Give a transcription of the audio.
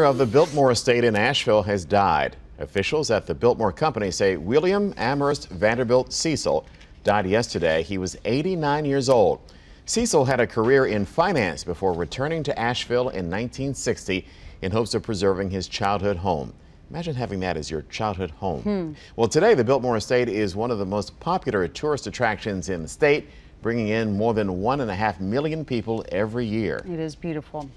of the Biltmore estate in Asheville has died. Officials at the Biltmore Company say William Amherst Vanderbilt Cecil died yesterday. He was 89 years old. Cecil had a career in finance before returning to Asheville in 1960 in hopes of preserving his childhood home. Imagine having that as your childhood home. Hmm. Well, today the Biltmore estate is one of the most popular tourist attractions in the state, bringing in more than one and a half million people every year. It is beautiful.